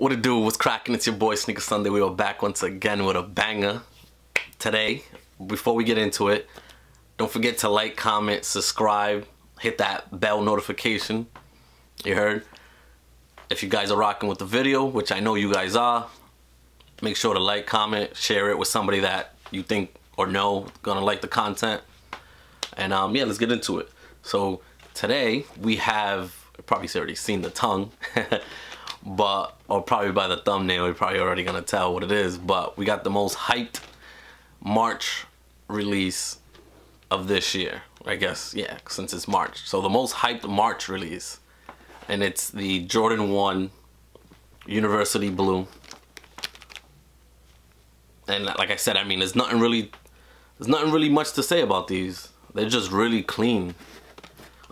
What it do? What's cracking? It's your boy Sneaker Sunday. We are back once again with a banger today. Before we get into it, don't forget to like, comment, subscribe, hit that bell notification. You heard? If you guys are rocking with the video, which I know you guys are, make sure to like, comment, share it with somebody that you think or know gonna like the content. And um, yeah, let's get into it. So today we have probably already seen the tongue, but or probably by the thumbnail, you're probably already gonna tell what it is. But we got the most hyped March release of this year. I guess yeah, since it's March. So the most hyped March release, and it's the Jordan One University Blue. And like I said, I mean, there's nothing really, there's nothing really much to say about these. They're just really clean.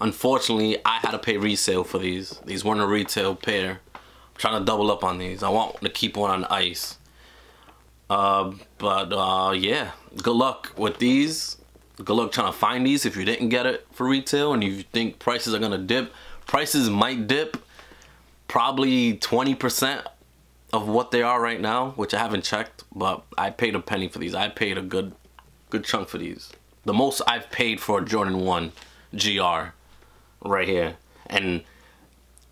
Unfortunately, I had to pay resale for these. These weren't a retail pair. Trying to double up on these. I want to keep one on ice. Uh, but uh, yeah, good luck with these. Good luck trying to find these if you didn't get it for retail and you think prices are gonna dip. Prices might dip probably 20% of what they are right now, which I haven't checked, but I paid a penny for these. I paid a good good chunk for these. The most I've paid for a Jordan 1 GR right here. And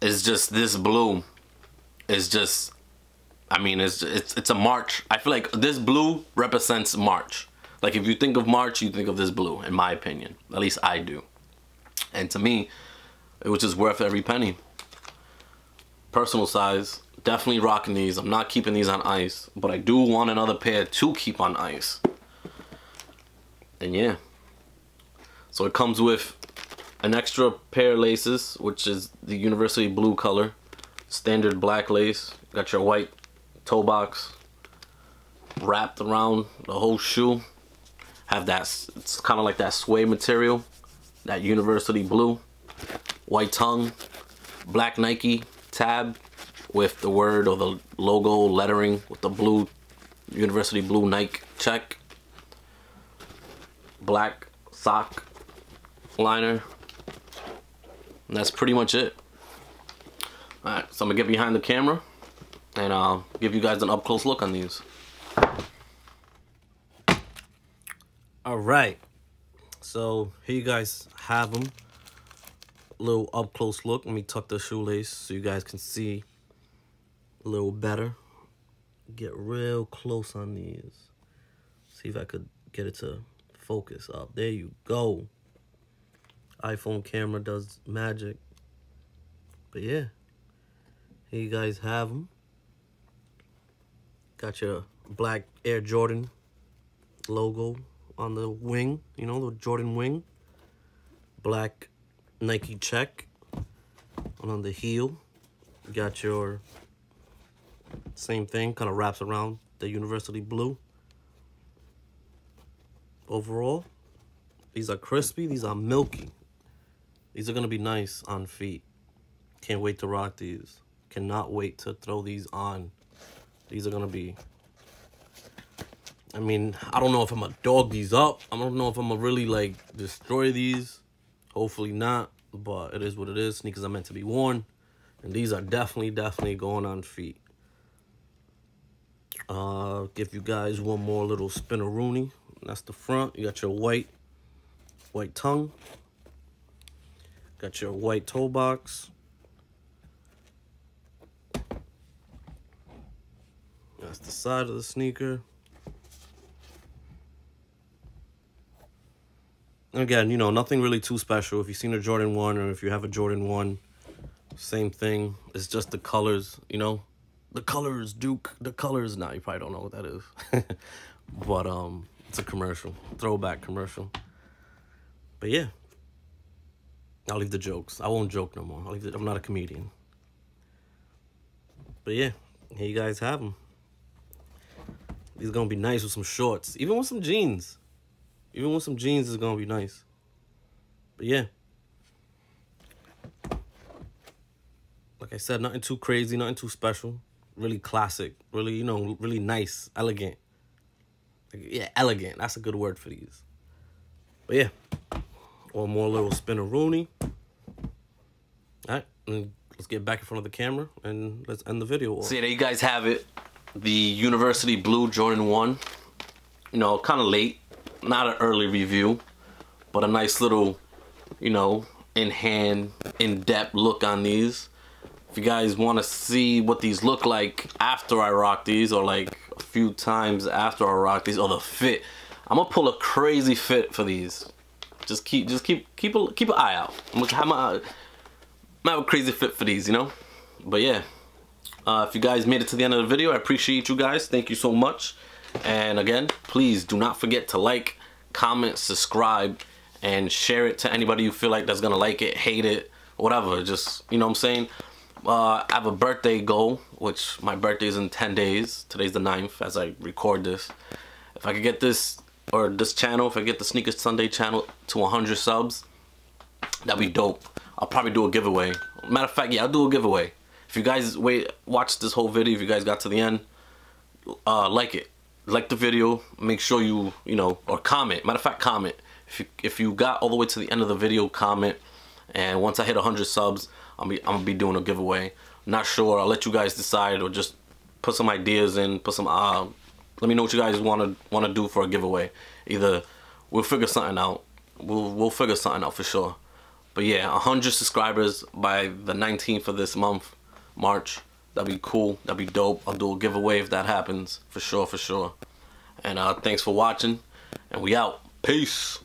it's just this blue is just I mean it's it's it's a March. I feel like this blue represents March. Like if you think of March, you think of this blue in my opinion. At least I do. And to me, it was just worth every penny. Personal size, definitely rocking these. I'm not keeping these on ice, but I do want another pair to keep on ice. And yeah. So it comes with an extra pair of laces, which is the University Blue color. Standard black lace. Got your white toe box wrapped around the whole shoe. Have that, it's kind of like that suede material. That University Blue. White tongue. Black Nike tab with the word or the logo lettering with the blue University Blue Nike check. Black sock liner and that's pretty much it. Alright, so I'm gonna get behind the camera and I'll uh, give you guys an up close look on these. Alright, so here you guys have them. A little up close look. Let me tuck the shoelace so you guys can see a little better. Get real close on these. See if I could get it to focus up. There you go iPhone camera does magic. But yeah, here you guys have them. Got your black Air Jordan logo on the wing, you know, the Jordan wing. Black Nike check on the heel. Got your same thing, kind of wraps around the University blue. Overall, these are crispy, these are milky. These are going to be nice on feet. Can't wait to rock these. Cannot wait to throw these on. These are going to be... I mean, I don't know if I'm going to dog these up. I don't know if I'm going to really, like, destroy these. Hopefully not. But it is what it is. Sneakers are meant to be worn. And these are definitely, definitely going on feet. Uh, give you guys one more little spinneroonie. That's the front. You got your white, white tongue. Got your white toe box. That's the side of the sneaker. Again, you know, nothing really too special. If you've seen a Jordan 1 or if you have a Jordan 1, same thing. It's just the colors, you know. The colors, Duke. The colors. Now nah, you probably don't know what that is. but um, it's a commercial. Throwback commercial. But yeah, I'll leave the jokes. I won't joke no more. The, I'm not a comedian. But yeah, here you guys have them. Going to be nice with some shorts. Even with some jeans. Even with some jeans is going to be nice. But yeah. Like I said, nothing too crazy, nothing too special. Really classic. Really, you know, really nice, elegant. yeah, elegant. That's a good word for these. But yeah. One more little spinneroonie. All right, and let's get back in front of the camera and let's end the video. So yeah, there you guys have it. The University Blue Jordan 1. You know, kind of late. Not an early review, but a nice little, you know, in hand, in depth look on these. If you guys want to see what these look like after I rock these or like a few times after I rock these or the fit, I'm gonna pull a crazy fit for these. Just keep, just keep, keep a, keep an eye out. I'm gonna have my, I have a crazy fit for these, you know? But yeah, uh, if you guys made it to the end of the video, I appreciate you guys. Thank you so much. And again, please do not forget to like, comment, subscribe, and share it to anybody you feel like that's gonna like it, hate it, whatever. Just, you know what I'm saying? Uh, I have a birthday goal, which my birthday is in 10 days. Today's the 9th as I record this. If I could get this, or this channel, if I get the Sneakers Sunday channel to 100 subs, that'd be dope. I'll probably do a giveaway. Matter of fact, yeah, I'll do a giveaway. If you guys wait, watch this whole video, if you guys got to the end, uh, like it. Like the video, make sure you, you know, or comment. Matter of fact, comment. If you, if you got all the way to the end of the video, comment. And once I hit 100 subs, I'm, be, I'm gonna be doing a giveaway. Not sure, I'll let you guys decide or just put some ideas in, put some, uh, let me know what you guys wanna, wanna do for a giveaway. Either we'll figure something out. We'll, we'll figure something out for sure. But yeah, 100 subscribers by the 19th of this month, March. That'd be cool. That'd be dope. I'll do a giveaway if that happens. For sure, for sure. And uh, thanks for watching. And we out. Peace.